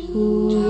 嗯